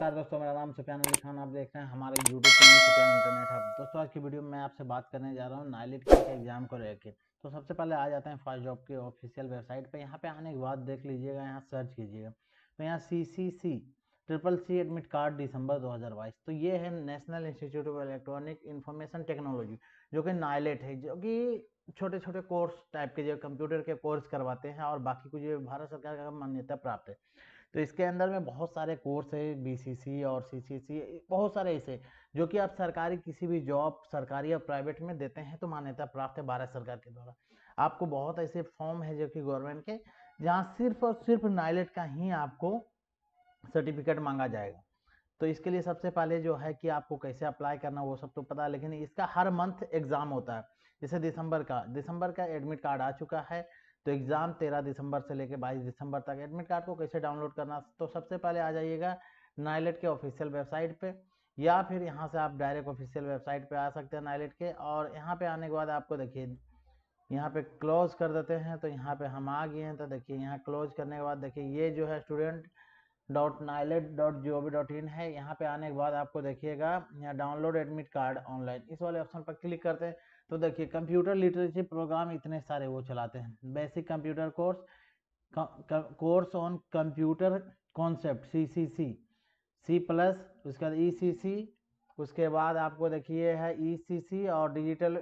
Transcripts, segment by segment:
नमस्कार दोस्तों, मेरा नाम सुफियान अली खान, आप देख रहे हैं हमारे YouTube channel Sufiyan internet hub दोस्तों, आज की वीडियो में मैं आपसे बात करने जा रहा हूँ नाइलिट के एग्ज़ाम को लेकर। तो सबसे पहले आ जाते हैं फ़र्स्ट जॉब के ऑफिशियल वेबसाइट पर यहाँ पे आने के बाद देख लीजिएगा, यहाँ सर्च कीजिएगा। तो यहाँ C C C triple C admit card दिसंबर 2022 तो ये है national institute of electronic information technology, जो कि नाइलेट है, जो कि छोटे छोटे कोर्स टाइप के, जो कंप्यूटर के कोर्स करवाते हैं और बाकी कुछ भारत सरकार का मान्यता प्राप्त है। तो इसके अंदर में बहुत सारे कोर्स है बीसीसी और सीसीसी बहुत सारे ऐसे, जो कि आप सरकारी किसी भी जॉब, सरकारी या प्राइवेट में देते हैं तो मान्यता प्राप्त है भारत सरकार के द्वारा। आपको बहुत ऐसे फॉर्म है जो कि गवर्नमेंट के, जहाँ सिर्फ़ और सिर्फ़ नाइलेट का ही आपको सर्टिफिकेट मांगा जाएगा। तो इसके लिए सबसे पहले जो है कि आपको कैसे अप्लाई करना वो सब तो पता है लेकिन इसका हर मंथ एग्ज़ाम होता है। जैसे दिसंबर का दिसंबर का एडमिट कार्ड आ चुका है तो एग्ज़ाम तेरह दिसंबर से लेकर बाईस दिसंबर तक एडमिट कार्ड को कैसे डाउनलोड करना तो सबसे पहले आ जाइएगा नाइलेट के ऑफिशियल वेबसाइट पर या फिर यहाँ से आप डायरेक्ट ऑफिशियल वेबसाइट पर आ सकते हैं नाइलेट के, और यहाँ पर आने के बाद आपको देखिए, यहाँ पे क्लोज कर देते हैं तो यहाँ पे हम आ गए हैं तो देखिए यहाँ क्लोज करने के बाद देखिए ये जो है student dot NIELIT dot G O V dot in है। यहाँ पे आने के बाद आपको देखिएगा, यहाँ डाउनलोड एडमिट कार्ड ऑनलाइन। इस वाले ऑप्शन पर क्लिक करते हैं तो देखिए, कंप्यूटर लिटरेसी प्रोग्राम इतने सारे वो चलाते हैं। Basic computer course course on computer concept C C C C plus, उसके बाद ई सी सी उसके बाद आपको देखिए है ई सी सी और digital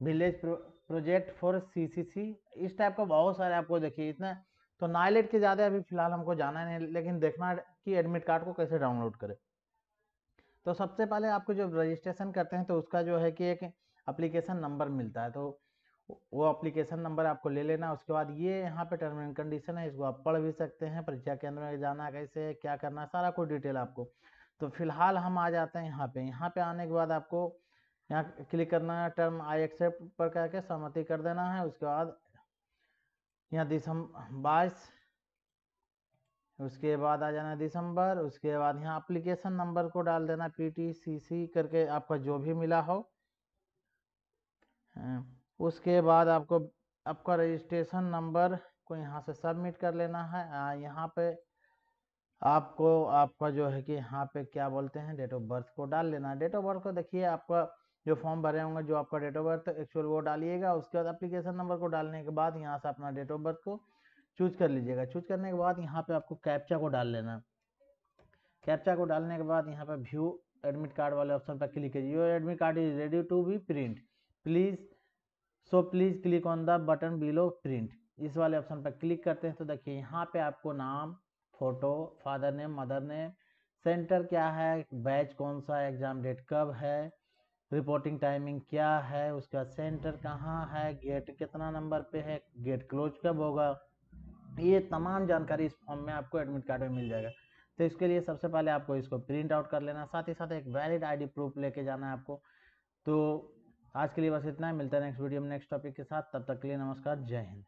village project for C C C इस टाइप का बहुत सारे आपको देखिए, इतना तो नाइलेट के ज़्यादा अभी फ़िलहाल हमको जाना नहीं, लेकिन देखना कि एडमिट कार्ड को कैसे डाउनलोड करें। तो सबसे पहले आपको जब रजिस्ट्रेशन करते हैं तो उसका जो है कि एक अप्लीकेशन नंबर मिलता है तो वो अप्लीकेशन नंबर आपको ले लेना उसके बाद ये यहाँ पे टर्म एंड कंडीशन है, इसको आप पढ़ भी सकते हैं, परीक्षा केंद्र में जाना कैसे है क्या करना है, सारा कुछ डिटेल आपको। तो फ़िलहाल हम आ जाते हैं यहाँ पे यहाँ पे आने के बाद आपको यहाँ क्लिक करना है टर्म आई एक्सेप्ट पर करके सहमति कर देना है, उसके बाद यहाँ दिसंबर बाईस उसके बाद आ जाना दिसंबर, उसके बाद यहाँ अप्लीकेशन नंबर को डाल देना पी टी सी सी करके आपका जो भी मिला हो। उसके बाद आपको, आपका रजिस्ट्रेशन नंबर को यहाँ से सबमिट कर लेना है। यहाँ पे आपको, आपका जो है कि यहाँ पे क्या बोलते हैं डेट ऑफ़ बर्थ को डाल लेना। डेट ऑफ़ बर्थ को देखिए, आपका जो फॉर्म भरे होंगे, जो आपका डेट ऑफ़ बर्थ एक्चुअल वो डालिएगा, उसके बाद एप्लीकेशन नंबर को डालने के बाद यहाँ से अपना डेट ऑफ़ बर्थ को चूज़ कर लीजिएगा। चूज़ करने के बाद यहाँ पे आपको कैप्चा को डाल लेना कैप्चा को डालने के बाद यहाँ पे व्यू एडमिट कार्ड वाले ऑप्शन पर क्लिक कीजिए। Your admit card is ready to be print please so please click on the button below print इस वाले ऑप्शन पर क्लिक करते हैं तो देखिए यहाँ पे आपको नाम photo father name mother name centre क्या है बैच कौन सा एग्ज़ाम डेट कब है रिपोर्टिंग टाइमिंग क्या है, उसका सेंटर कहाँ है गेट कितना नंबर पे है गेट क्लोज कब होगा? ये तमाम जानकारी इस फॉर्म में आपको एडमिट कार्ड में मिल जाएगा। तो इसके लिए सबसे पहले आपको इसको प्रिंट आउट कर लेना, साथ ही साथ एक वैलिड आईडी प्रूफ लेके जाना है आपको। तो आज के लिए बस इतना ही, मिलता है नेक्स्ट वीडियो में नेक्स्ट टॉपिक के साथ, तब तक के लिए नमस्कार, जय हिंद।